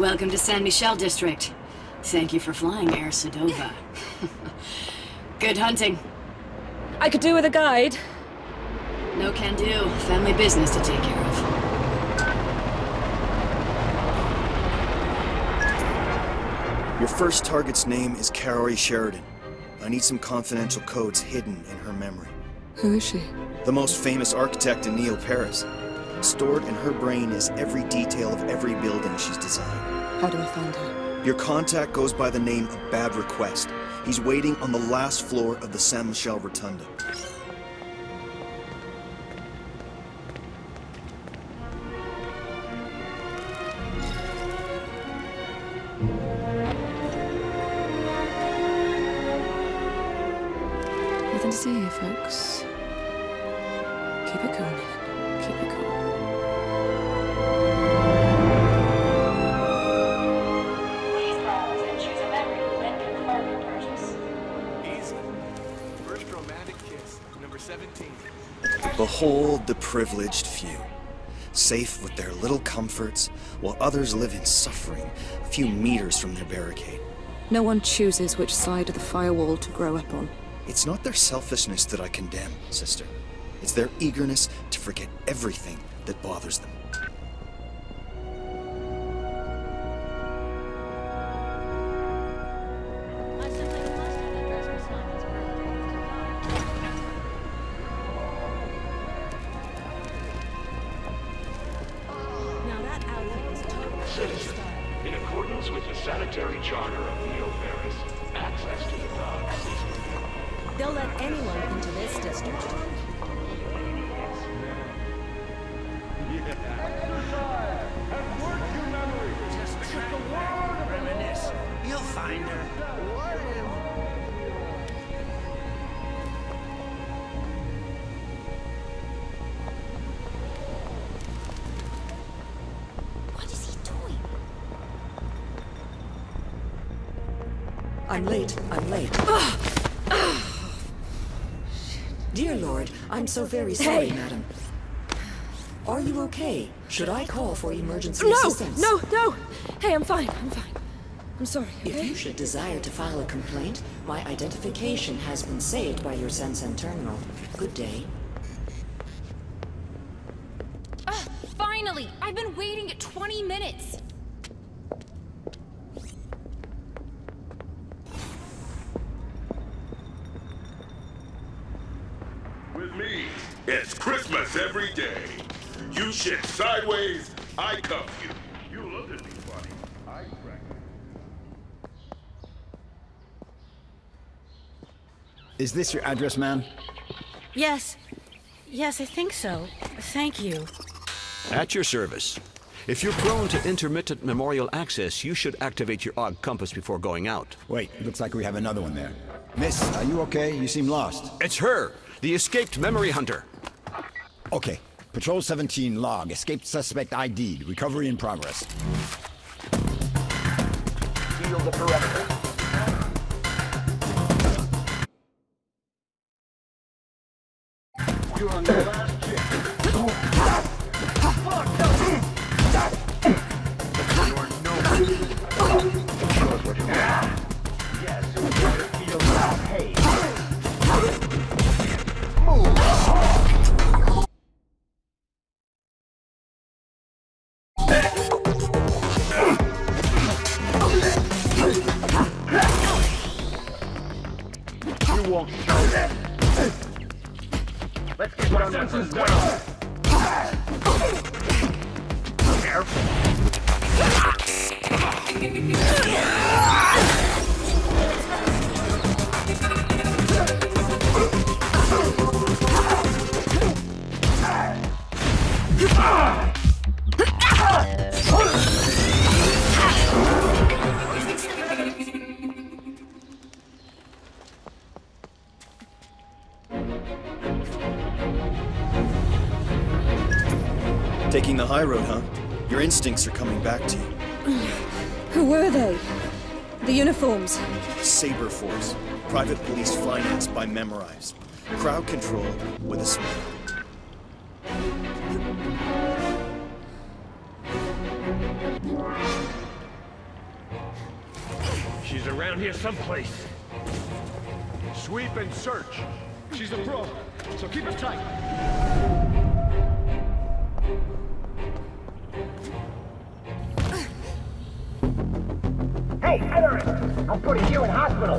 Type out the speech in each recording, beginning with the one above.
Welcome to Saint Michel District. Thank you for flying Air Sedova. Good hunting. I could do with a guide. No can do. Family business to take care of. Your first target's name is Kaori Sheridan. I need some confidential codes hidden in her memory. Who is she? The most famous architect in Neo-Paris. Stored in her brain is every detail of every building she's designed. How do I find her? Your contact goes by the name of Bad Request. He's waiting on the last floor of the Saint Michel Rotunda. Nothing to see here, folks. Behold the privileged few. Safe with their little comforts, while others live in suffering a few meters from their barricade. No one chooses which side of the firewall to grow up on. It's not their selfishness that I condemn, sister. It's their eagerness to forget everything that bothers them. They'll let anyone into this district. You'll find her. What is he doing? I'm late. I'm late. Dear Lord, I'm so very sorry, Hey. madam. Are you okay? Should I call for emergency No! assistance? No, no! no! Hey, I'm fine. I'm fine. I'm sorry. If you should desire to file a complaint, my identification has been saved by your Sensen terminal. Good day. Ah, finally! I've been waiting 20 minutes. With me, it's Christmas every day. You shit sideways, I cuff you. You look at me funny. I crack. Is this your address, ma'am? Yes. Yes, I think so. Thank you. At your service. If you're prone to intermittent memorial access, you should activate your OG compass before going out. Wait, looks like we have another one there. Miss, are you okay? You seem lost. It's her, the escaped memory hunter. Okay. Patrol 17 log. Escaped suspect ID'd. Recovery in progress. Seal the perimeter. You're on your last chance. You is done. Careful. Taking the high road, huh? Your instincts are coming back to you. Who were they? The uniforms. Saber Force. Private police financed by Memorize. Crowd control with a smile. She's around here someplace. Sweep and search. She's a pro, so keep her tight. Hey, Everett! I'm putting you in hospital.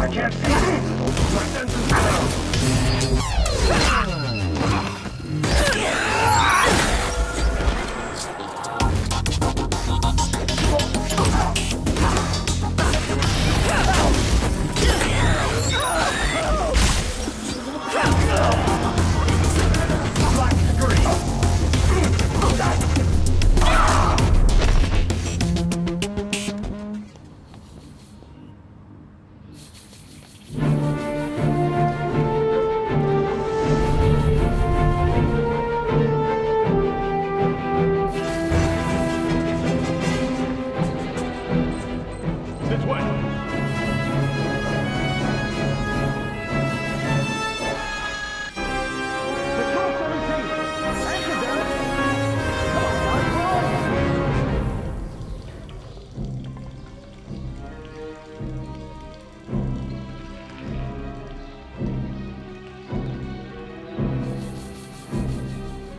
I can't see. My senses.